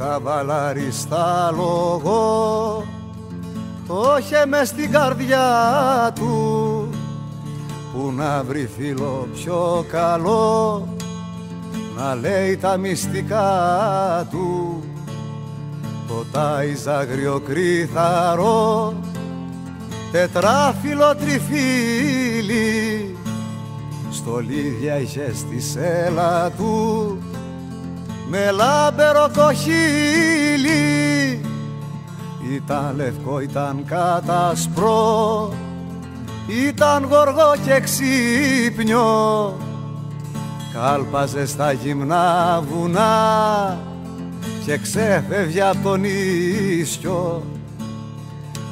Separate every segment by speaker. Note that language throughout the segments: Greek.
Speaker 1: καβαλάρι στα λόγο το είχε μες στην καρδιά του που να βρει φίλο πιο καλό να λέει τα μυστικά του. Το τάιζ αγριοκρίθαρο τετράφυλλο τριφύλι στολίδια είχε στη σέλα του με λάμπερο κοχύλι. Ήταν λευκό, ήταν κατασπρό ήταν γοργό και ξύπνιο. Κάλπαζε στα γυμνά βουνά και ξέφευγε από τον ίσιο.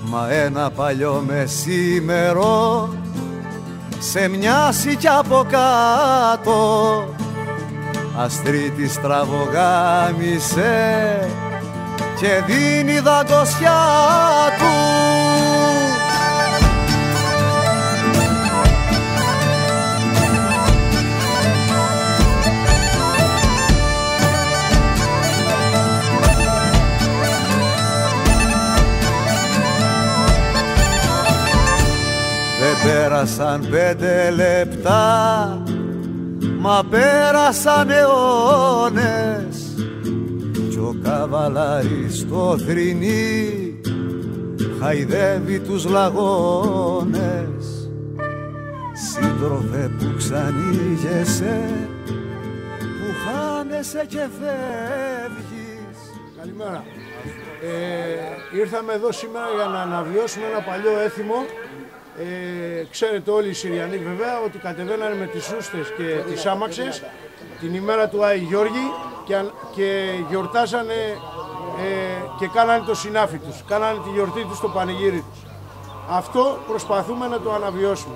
Speaker 1: Μα ένα παλιό μεσήμερο σε μοιάσει κι από κάτω αστρίτη στραβογάμισε και δίνει δαγκωσιά του. Δεν πέρασαν πέντε λεπτά μα πέρασαν αιώνες κι ο καβαλάρης στο θρηνί χαϊδεύει τους λαγώνες σύντροφε που ξανήγεσαι που χάνεσαι και φεύγεις
Speaker 2: Καλημέρα. Ε, ήρθαμε εδώ σήμερα για να αναβιώσουμε ένα παλιό έθιμο. Ε, ξέρετε όλοι οι Συριανοί βέβαια ότι κατεβαίνανε με τις σούστες και τις άμαξες την ημέρα του Άι Γιώργη και, αν- και γιορτάσανε ε, και κάνανε το συνάφι τους. Κάνανε τη γιορτή τους στο πανηγύρι τους. Αυτό προσπαθούμε να το αναβιώσουμε.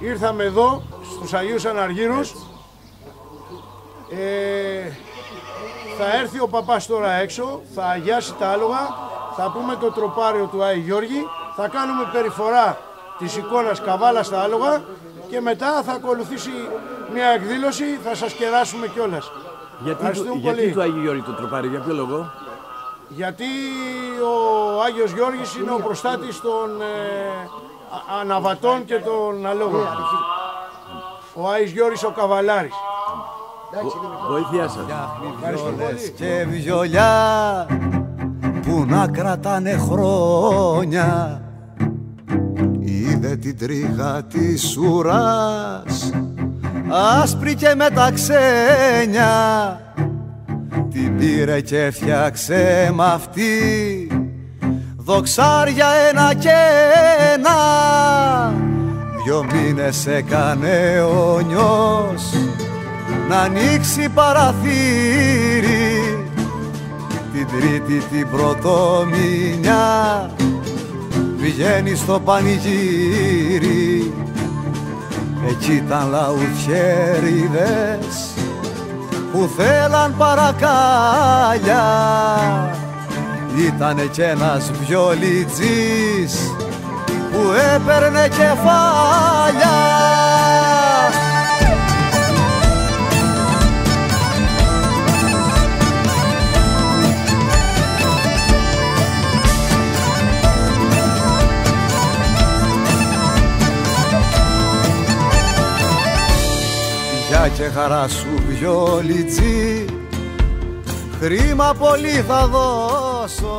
Speaker 2: Ήρθαμε εδώ στους Αγίους Αναργύρους. Ε, θα έρθει ο παπάς τώρα έξω, θα αγιάσει τα άλογα, θα πούμε το τροπάριο του Άι Γιώργη, θα κάνουμε περιφορά της εικόνας καβάλα στα άλογα και μετά θα ακολουθήσει μια εκδήλωση, θα σας κεράσουμε κιόλας.
Speaker 3: Γιατί, του,
Speaker 2: Ευχαριστούμε
Speaker 3: γιατί
Speaker 2: πολύ.
Speaker 3: του Αγίου Γιώργη το τροπάρι, για ποιο λόγο;
Speaker 2: Γιατί ο Άγιος Γιώργης είναι ο προστάτης των ε, α- αναβατών και των αλόγων. Ο Άης Γιώργης ο Καβαλάρης.
Speaker 3: Βοήθειά σας.
Speaker 1: Βιόλες και βιολιά που να κρατάνε χρόνια είδε την τρίχα της ουράς άσπρη και με τα ξένια. Την πήρε και φτιάξε μ' αυτή δοξάρια ένα και ένα. Δυο μήνες έκανε ο νιός να ανοίξει παραθύρι. Την τρίτη την πρωτομηνιά πηγαίνει στο πανηγύρι. Εκεί ήταν λαουθιέριδες που θέλαν παρακάλια. Ήτανε κι ένας βιολιτζής που έπαιρνε κεφάλια Γεια και χαρά σου βιολιτζή. Χρήμα πολύ θα δώσω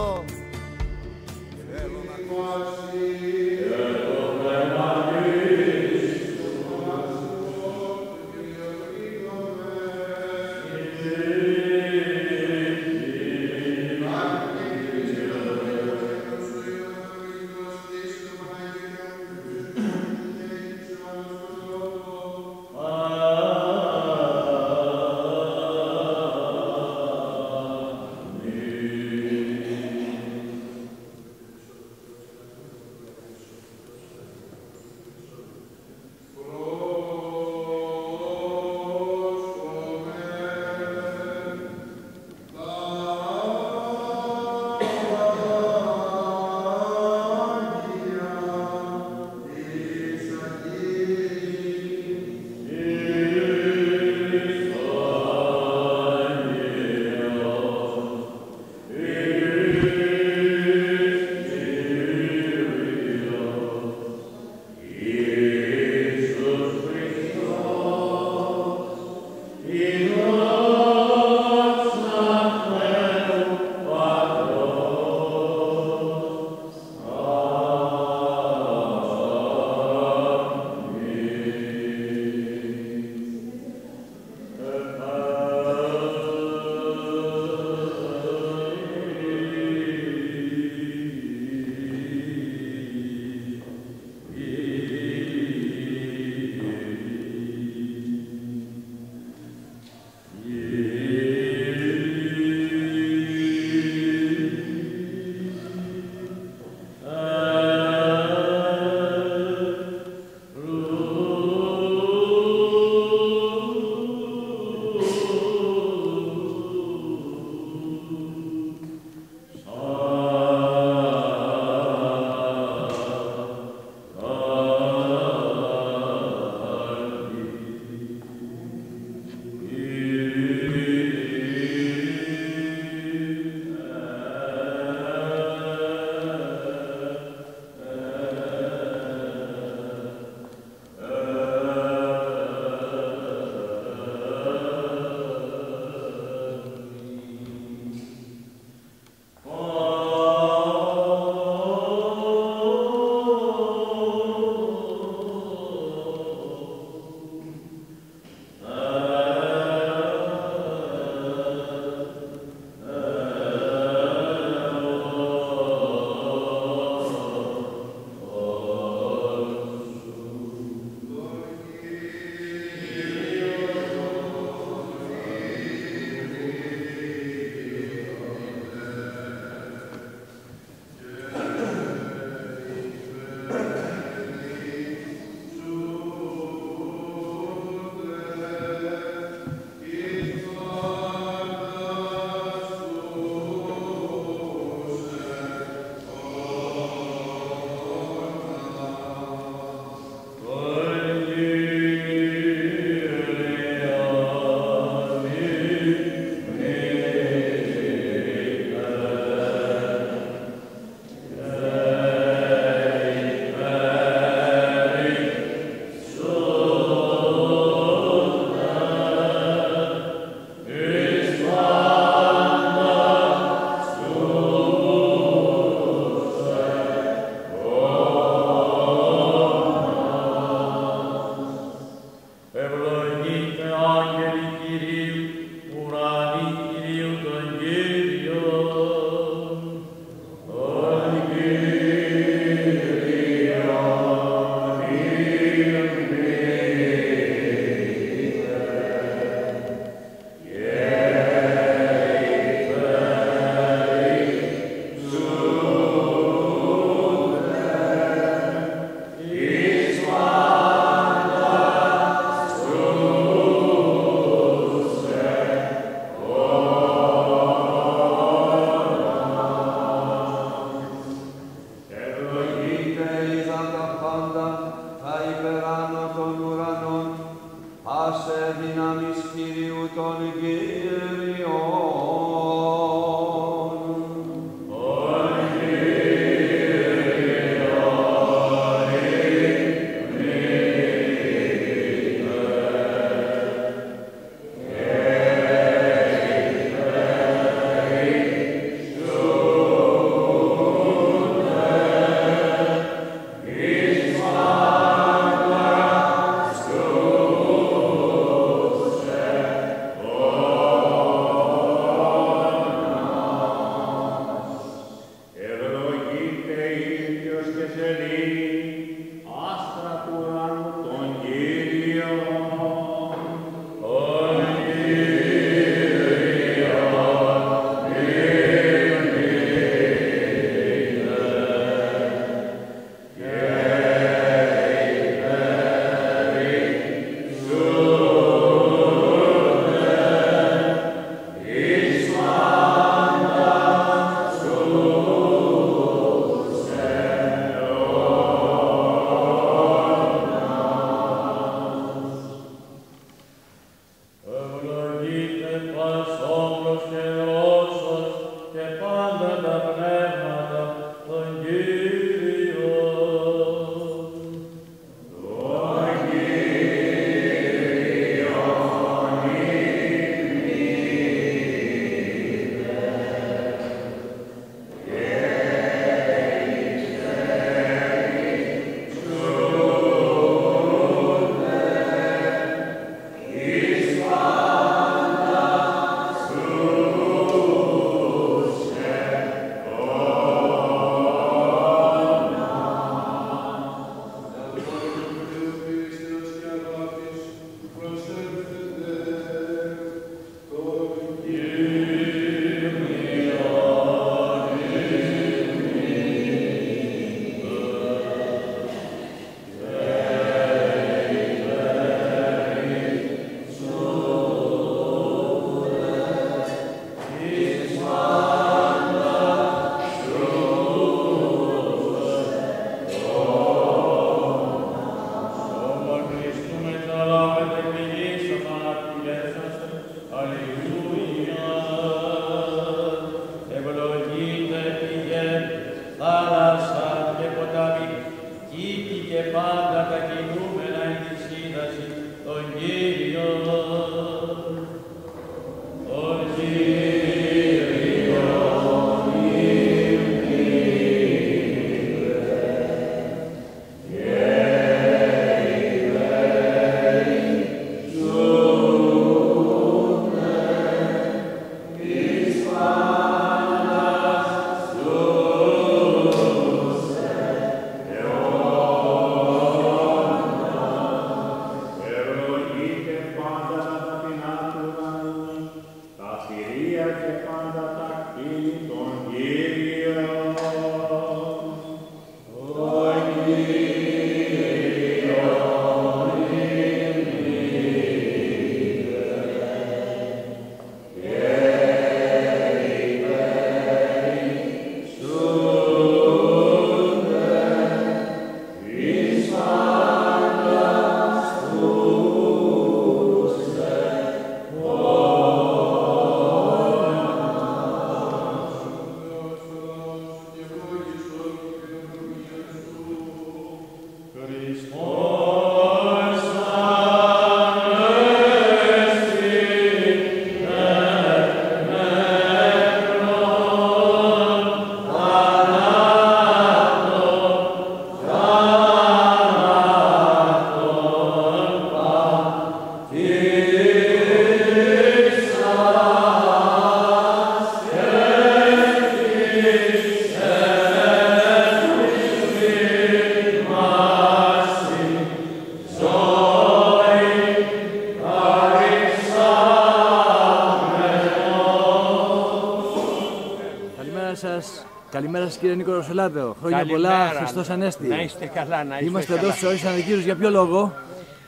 Speaker 3: πολλά, Χριστός Ανέστη.
Speaker 4: Να είστε καλά, να είστε
Speaker 3: Είμαστε
Speaker 4: καλά.
Speaker 3: εδώ στους Όρου Αναδικήρου για ποιο λόγο;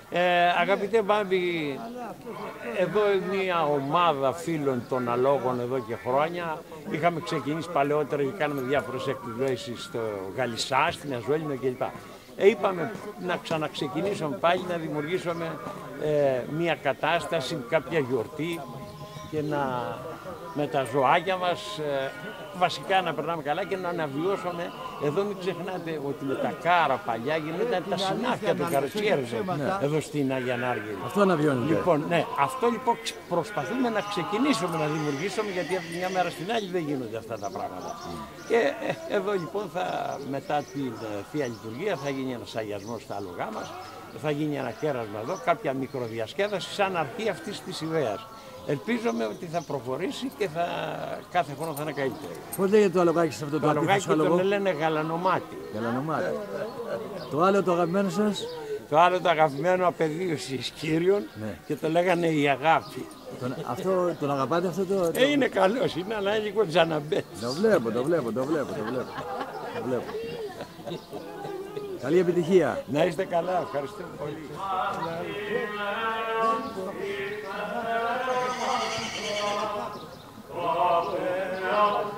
Speaker 4: Ε, αγαπητέ Μπάμπη, εδώ μια ομάδα φίλων των αλόγων εδώ και χρόνια. Είχαμε ξεκινήσει παλαιότερα και κάναμε διάφορες εκδηλώσεις στο Γαλισσά, στην Αζουέλινο κλπ. Ε, είπαμε να ξαναξεκινήσουμε πάλι, να δημιουργήσουμε ε, μια κατάσταση, κάποια γιορτή και να με τα ζωάκια μας ε, βασικά να περνάμε καλά και να αναβιώσουμε. Εδώ μην ξεχνάτε ότι με τα κάρα παλιά γινόταν τα συνάφια του καροτσιέριζε εδώ στην Αγία Νάργη.
Speaker 3: Αυτό αναβιώνεται.
Speaker 4: Λοιπόν, ναι, αυτό λοιπόν ξ- προσπαθούμε να ξεκινήσουμε να δημιουργήσουμε γιατί από τη μια μέρα στην άλλη δεν γίνονται αυτά τα πράγματα. Και ε, εδώ λοιπόν θα, μετά την ε, Θεία Λειτουργία θα γίνει ένας αγιασμός στα άλογά μας, θα γίνει ένα κέρασμα εδώ, κάποια μικροδιασκέδαση σαν αρχή αυτής της ιδέας. Ελπίζομαι ότι θα προχωρήσει και θα, κάθε χρόνο θα είναι καλύτερο.
Speaker 3: Πώς λέγεται το αλογάκι σε αυτό το,
Speaker 4: Το αλογάκι
Speaker 3: αντίθεσο
Speaker 4: τον
Speaker 3: άλογο.
Speaker 4: λένε γαλανομάτι.
Speaker 3: Γαλανομάτι. το άλλο το αγαπημένο σας;
Speaker 4: Το άλλο το αγαπημένο απεδίωση Κύριον
Speaker 3: Ναι.
Speaker 4: και το λέγανε η αγάπη.
Speaker 3: Τον, αυτό, τον αγαπάτε αυτό το... το...
Speaker 4: Ε, είναι καλός, είναι αλλά είναι λίγο τζαναμπέτ.
Speaker 3: Το βλέπω, το βλέπω, το βλέπω, το βλέπω. Το βλέπω. Καλή επιτυχία.
Speaker 4: Να είστε καλά, ευχαριστώ πολύ.
Speaker 5: Θεός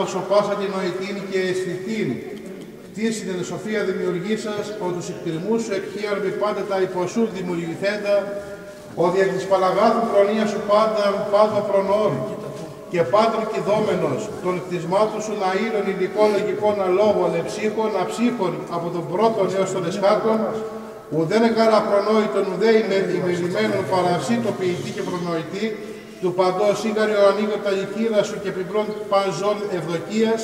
Speaker 6: πανάγαθος ο πάσα την νοητήν και αισθητήν, κτίσει την σοφία δημιουργήσας, ο τους εκτιμούς σου εκχείαν με πάντα τα υποσού δημιουργηθέντα, ο δια της Παλαγάθου προνοίας σου πάντα πάντα προνόρ, και πάντων κηδόμενος, των κτισμάτων σου να ήλων υλικών λογικών αλόγων, εψύχων, αψύχων, από τον πρώτο έως τον εσχάτων, ουδέν εγκάρα προνόητον, ουδέ ημερημένων παρασύ το ποιητή και προνοητή, του παντός ήγαρη ο ανοίγω τα λυκύρα σου και επιπλών παζών ευδοκίας,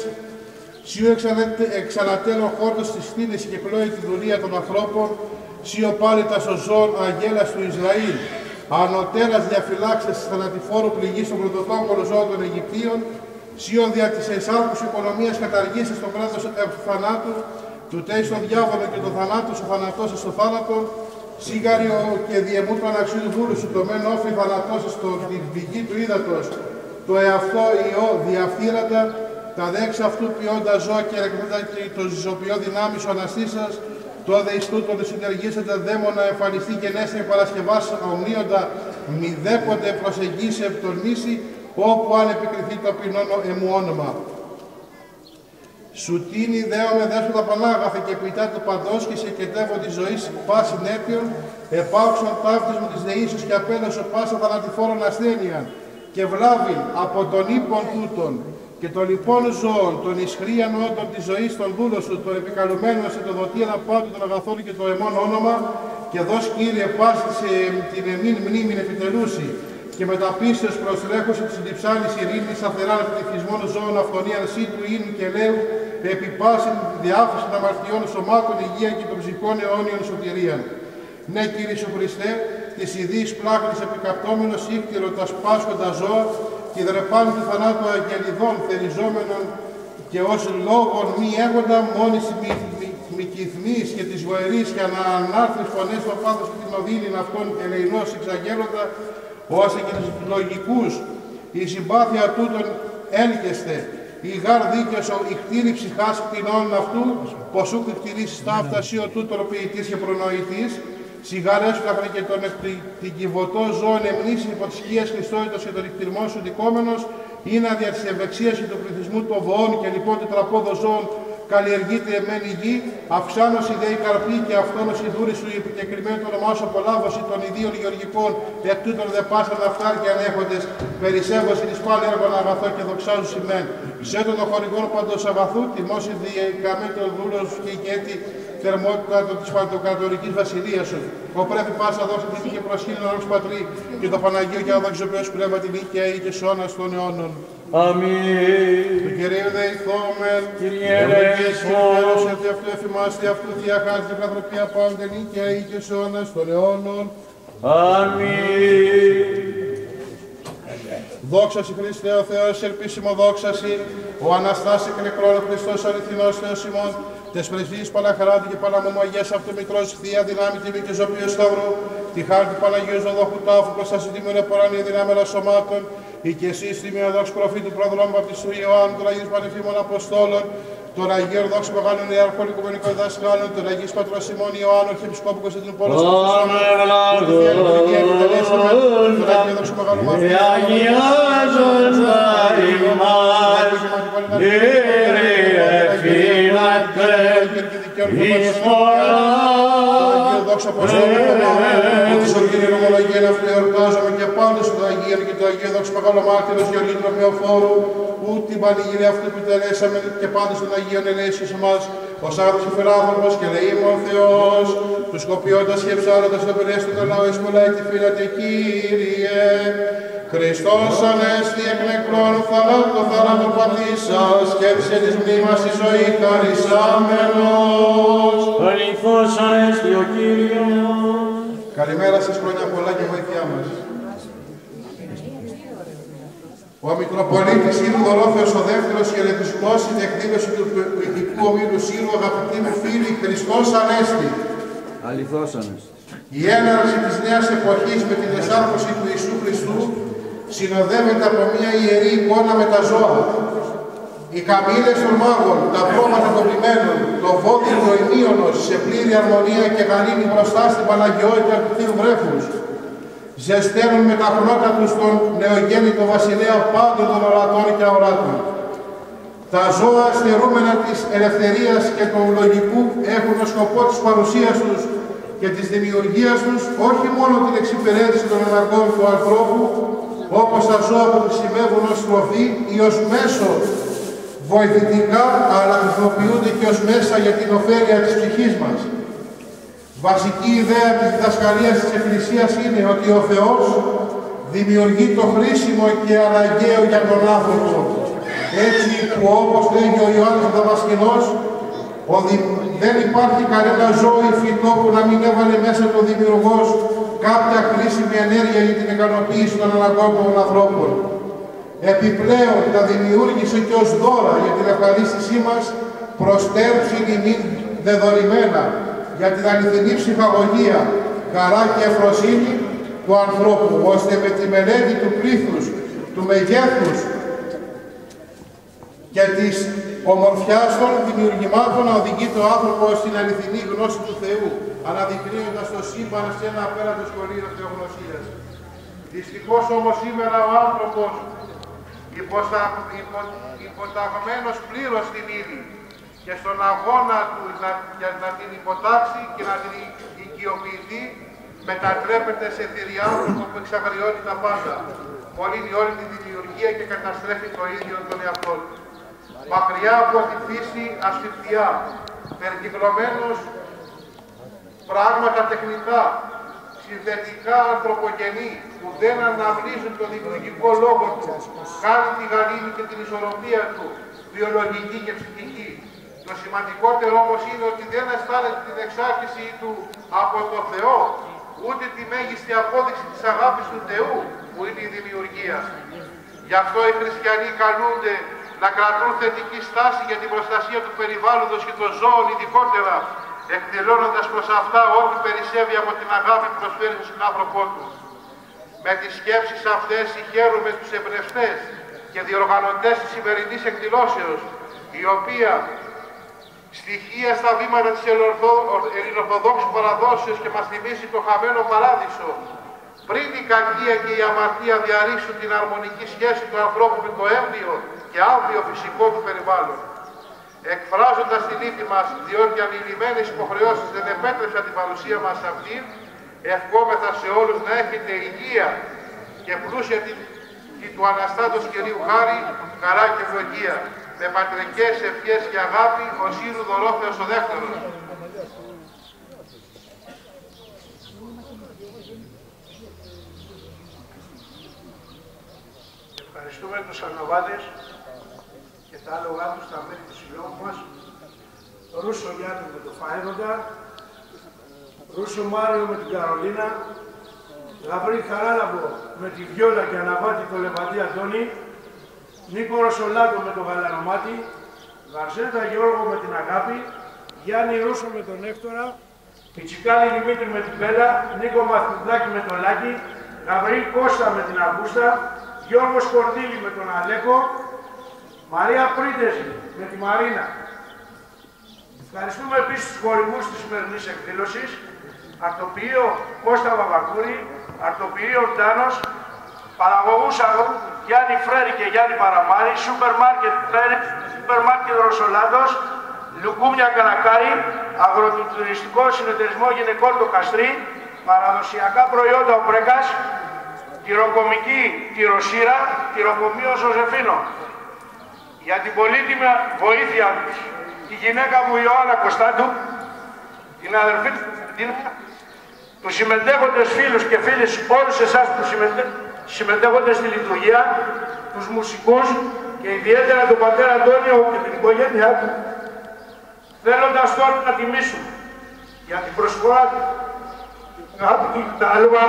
Speaker 6: Σιού εξανατέλω χόρτο της θύνη και κλώει τη δουλεία των ανθρώπων, σιω πάλι τα σωζών αγέλας του Ισραήλ. Ανωτέρας διαφυλάξες της θανατηφόρου πληγής των πρωτοτόκολων ζώων των Αιγυπτίων, σιω δια της εσάρχους οικονομίας καταργήσεις το κράτος του θανάτου, του τέι στον διάβολο και το θανάτου σου θανατώσεις στο θάνατο, σίγαριο και διεμού του αναξίου δούλου σου, το μεν όφη θανατώσεις στο την πηγή του ύδατος, το εαυτό ιό διαφθύρατα, τα δέξα αυτού ποιόντα ζώα και ρεκδέτα και το ζωπιό δυνάμεις σου αναστήσας, το δε εις τούτον συνεργήσετε δαίμονα εμφανιστεί και νέστε παρασκευάς ομνίοντα μηδέποτε προσεγγίσει επτορνήσει, όπου αν επικριθεί το ποινόν εμού όνομα. Σου τίνει δέο με δέσποτα πανάγαθε και ποιητά του παντός και σε κετεύω τη ζωή πάση νέπιον, επάουξον ταύτης μου της δεήσεως και απέλασο πάσα θανατηφόρων ασθένεια και βλάβην από τον ύπον τούτον και των λοιπόν ζώων, των ισχρίαν όντων της ζωής των δούλων σου, των επικαλουμένων σε το δοτήρα πάντου των αγαθών και το εμών όνομα, και δώσ' Κύριε πάση σε την εμήν μνήμην επιτελούση, και με τα πίστεως προστρέχωση της διψάλης ειρήνης αφαιρά πληθυσμών ζώων αυθονία σύ του ίνου και λέου, επί πάσης της διάφαση των αμαρτιών σωμάτων υγεία και των ψυχών αιώνιων σωτηρίαν. Ναι, Κύριε Σου Χριστέ, της ιδίης πλάκρης επικαπτώμενος ήκτηρο τα σπάσχοντα ζώα, και δρεπάν του θανάτου αγγελιδών θεριζόμενων και ως λόγων μη έγοντα μόνης μη, μη, μικυθμής και της βοερής και ανάρθρης φωνές των πάθος και την οδύνην αυτών ελεηνός εξαγγέλλοντα, ώστε και τους λογικούς η συμπάθεια τούτων έλκεστε, η γάρ δίκαιος η κτήρη ψυχάς κτηνών αυτού, πως ούκ κτηρήσεις ταύτα ο τούτον ποιητής και προνοητής, Σιγαρές καθρέ και τον την κυβωτό ζώων εμνήσει υπό της σκίας Χριστότητος και τον εκτιρμό σου δικόμενος, είναι δια της ευεξίας του πληθυσμού των βοών και λοιπόν τετραπόδο ζώων καλλιεργείται εμένη γη, αυξάνωση δε η καρπή και αυτόνος η δούρη σου, η επικεκριμένη το όνομά σου απολάβωση των ιδίων γεωργικών, εκ τούτων δε πάσα να φτάρει ανέχοντες, περισσεύωση της πάλι έργων αγαθό και δοξάζου σημαίν. Σε τον χορηγών παντός αγαθού, τιμώσει διεκαμένο το δούλος και ηγέτη θερμότητα της παντοκρατορικής βασιλείας σου. Ο πρέπει πάσα δόξα τιμή και προσχήνει ο Πατρί και το Παναγίο και αδαξιοποιός πνεύμα την νίκαια ή και σώνα των αιώνων.
Speaker 5: Αμήν.
Speaker 6: Του Κυρίου δεηθόμεν,
Speaker 5: Κύριε
Speaker 6: Τέλος ότι αυτού εφημάστε αυτού διαχάρη και καθροπία πάντα νίκαια ή και σώνα των αιώνων.
Speaker 5: Αμήν.
Speaker 6: Δόξα Συ Χριστέ ο Θεός, ελπίσιμο δόξα Συ, ο Αναστάση και νεκρόν Χριστός αληθινός Θεός ημών, τες πρεσβείες Παναχαράτη και Παναμόμου Αγίας Αυτομικρός, Θεία Δυνάμει Τιμή και Ζωπίου Σταυρού, τη χάρη του Παναγίου Ζωδόχου Τάφου, προστασιτήμενο ποράνια δυνάμερα σωμάτων, ή και εσείς τη μειοδόξη προφήτου προδρόμου Βαπτιστού Ιωάννου, των Αγίων Πανεφήμων Αποστόλων, τον Αγίο Ορδόξο Μεγάλων Ιεραρχών Οικουμενικών Δασκάλων, τον Αγίου Πατρό Σιμών Ιωάννου, Αρχιεπισκόπου Κωνσταντίνου Πόλος, τον Αγίο Ορδόξο Μεγάλο Μαθήμα,
Speaker 5: Αγιάζοντα ημάς, Κύριε
Speaker 6: στο Αγίο και το Αγίο Δόξα Μεγάλο Μάρτυρος και Ολίτρο Μεοφόρου, που την πανηγυρία αυτού που τελέσαμε και πάντα στον Αγίο ελέησης εμάς, ο Σάρτος και Φεράνθρωπος και λέει ο Θεός, τους σκοπιώντας και ψάροντας το πελές του λαό εις πολλά τη φύλατε Κύριε. Χριστός Ανέστη εκ νεκρών θανάτου θανάτου πατήσας, σκέψε της μνήμας η ζωή χαρισάμενος.
Speaker 5: αληθώς ανέστη ο Κύριος.
Speaker 6: Καλημέρα σας, χρόνια πολλά και βοήθειά μας. Ο Μητροπολίτης είναι Δωρόφεος ο δεύτερος χαιρετισμός στην εκδήλωση του ποιητικού ομίλου Σύλλου, αγαπητοί μου φίλοι, Χριστός Ανέστη.
Speaker 3: Αληθώς ανέστη.
Speaker 6: Η έναρξη της νέας εποχής με την εσάρκωση του Ιησού Χριστού συνοδεύεται από μια ιερή εικόνα με τα ζώα. Οι καμήλες των μάγων, τα βρώματα των πλημένων, το βόδι του ημίωνος σε πλήρη αρμονία και γαλήνη μπροστά στην Παναγιότητα του Θείου Βρέφους, ζεσταίνουν με τα χνότα τους τον νεογέννητο βασιλέα πάντων των ορατών και αοράτων. Τα ζώα στερούμενα της ελευθερίας και του λογικού έχουν ως σκοπό της παρουσίας τους και της δημιουργίας τους όχι μόνο την εξυπηρέτηση των αναγκών του ανθρώπου, όπως τα ζώα που χρησιμεύουν ως τροφή ή ως μέσο βοηθητικά, αλλά χρησιμοποιούνται και ως μέσα για την ωφέλεια της ψυχής μας. Βασική ιδέα της διδασκαλίας της Εκκλησίας είναι ότι ο Θεός δημιουργεί το χρήσιμο και αναγκαίο για τον άνθρωπο. Έτσι που όπως λέγει ο Ιωάννης Δαμασκηνός, δεν υπάρχει κανένα ζώο ή φυτό που να μην έβαλε μέσα το δημιουργός κάποια χρήσιμη ενέργεια για την ικανοποίηση των αναγκών των ανθρώπων. Επιπλέον τα δημιούργησε και ως δώρα για την ευχαρίστησή μας προστέρψη ημίν δεδορημένα για την αληθινή ψυχαγωγία, χαρά και ευφροσύνη του ανθρώπου, ώστε με τη μελέτη του πλήθους, του μεγέθους και της ομορφιάς των δημιουργημάτων να οδηγεί το άνθρωπο στην αληθινή γνώση του Θεού, αναδεικνύοντας το σύμπαν σε ένα απέραντο σχολείο θεογνωσίας. Δυστυχώς όμως σήμερα ο άνθρωπος υποστα... υπο... υποταγμένος πλήρως στην ύλη και στον αγώνα του να... για να την υποτάξει και να την οικειοποιηθεί μετατρέπεται σε θηριάνθρωπο που εξαγριώνει τα πάντα, μολύνει όλη τη δημιουργία και καταστρέφει το ίδιο τον εαυτό του. Μακριά από τη φύση ασφιχτιά, περικυκλωμένος πράγματα τεχνητά, συνθετικά ανθρωπογενή, που δεν αναβλύζουν το δημιουργικό λόγο του, χάνει τη γαλήνη και την ισορροπία του, βιολογική και ψυχική. Το σημαντικότερο όμως είναι ότι δεν αισθάνεται την εξάρτησή του από το Θεό, ούτε τη μέγιστη απόδειξη της αγάπης του Θεού, που είναι η δημιουργία. Γι' αυτό οι χριστιανοί καλούνται να κρατούν θετική στάση για την προστασία του περιβάλλοντος και των ζώων ειδικότερα, εκδηλώνοντας προς αυτά ό,τι περισσεύει από την αγάπη που προσφέρει στον συνάνθρωπό του. Με τις σκέψεις αυτές συγχαίρουμε τους εμπνευστές και διοργανωτές της σημερινής εκδηλώσεως, η οποία στοιχεία στα βήματα της ελληνορθοδόξου παραδόσεως και μας θυμίσει το χαμένο παράδεισο, πριν η κακία και η αμαρτία διαρρήξουν την αρμονική σχέση του ανθρώπου με το έμβιο και άμβιο φυσικό του περιβάλλον. Εκφράζοντας την λύπη μας, διότι ανηλυμένες υποχρεώσεις δεν επέτρεψαν την παρουσία μας σε αυτήν, ευχόμεθα σε όλους να έχετε υγεία και πλούσια την, την του Αναστάτως Κυρίου Χάρη, χαρά και ευλογία, με πατρικές ευχές και αγάπη, ο Σύρου Δωρόφεος ο δεύτερος.
Speaker 2: Ευχαριστούμε τους Αρνοβάτες και τα άλογά τους στα μέλη του συλλόγου μας, Ρούσο Γιάννη με το Φάιδοντα, Ρούσο Μάριο με την Καρολίνα, Γαβρή Χαράλαμπο με τη Βιόλα και Αναβάτη το Λεβαντή Αντώνη, Νίκο Ρωσολάτο με το Γαλανομάτι, Βαρσέτα Γιώργο με την Αγάπη, Γιάννη Ρούσο με τον Έκτορα, Πιτσικάλη Δημήτρη με την Πέλα, Νίκο Μαθηδάκη με τον Λάκη, Γαβρή Κώστα με την Αγκούστα, Γιώργος Κορδίλη με τον Αλέκο, Μαρία Πρίντεζη με τη Μαρίνα. Ευχαριστούμε επίσης τους χωριμούς της σημερινής εκδήλωσης, Αρτοποιείο Κώστα Βαβακούρη, Αρτοποιείο Ντάνος, παραγωγούς αγρού Γιάννη Φρέρη και Γιάννη Παραμάρη, Σούπερ Μάρκετ Φρέρη, Σούπερ Μάρκετ Ρωσολάδος, Λουκούμια Κανακάρη, Αγροτουριστικό Συνεταιρισμό Γυναικών το Καστρί, παραδοσιακά προϊόντα ο Πρέκας, τυροκομική τυροσύρα, τυροκομείο Ζωζεφίνο. Για την πολύτιμη βοήθεια τη γυναίκα μου Ιωάννα Κωνσταντού, την αδερφή του τους συμμετέχοντες φίλους και φίλες, όλους εσάς που συμμετέχονται στη λειτουργία, τους μουσικούς και ιδιαίτερα τον πατέρα Αντώνιο και την οικογένειά του, θέλοντας τώρα να τιμήσουμε για την προσφορά του αγαπητή Τάλουα,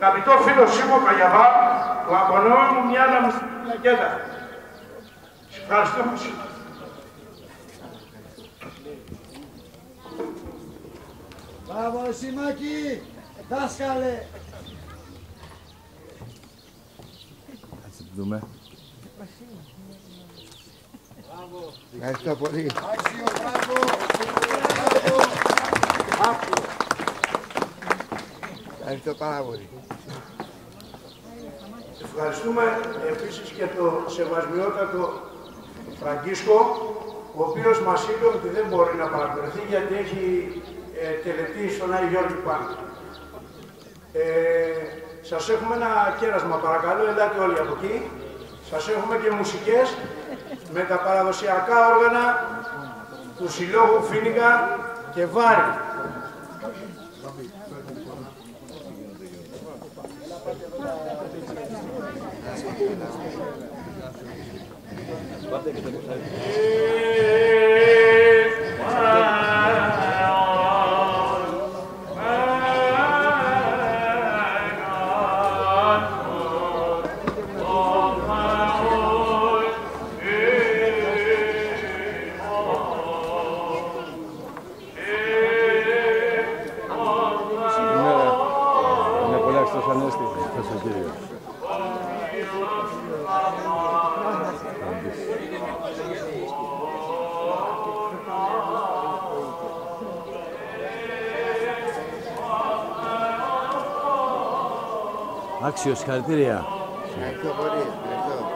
Speaker 2: αγαπητό φίλο Σίμω Καγιαβά, που απονόω μου μια να μου στείλει πλακέτα. Σε ευχαριστώ πολύ.
Speaker 7: Μπράβο, Σιμάκη! Δάσκαλε!
Speaker 3: Ας την δούμε.
Speaker 7: Ευχαριστώ πολύ.
Speaker 8: Άξιο, μπράβο.
Speaker 7: Ευχαριστώ πάρα πολύ.
Speaker 5: Ευχαριστούμε επίσης και το σεβασμιότατο Φραγκίσκο, ο οποίος μας είπε ότι δεν μπορεί να παραπληρωθεί γιατί έχει ε, τελετή στον Άγιο Γιώργη Πάνη. Ε, σας έχουμε ένα κέρασμα παρακαλώ, ελάτε όλοι από εκεί. Σας έχουμε και μουσικές με τα παραδοσιακά όργανα του Συλλόγου Φίνικα και Βάρη.
Speaker 3: Άξιος, χαρακτήρια.
Speaker 7: Ευχαριστώ πολύ. Ευχαριστώ.